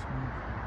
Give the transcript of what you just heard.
This one.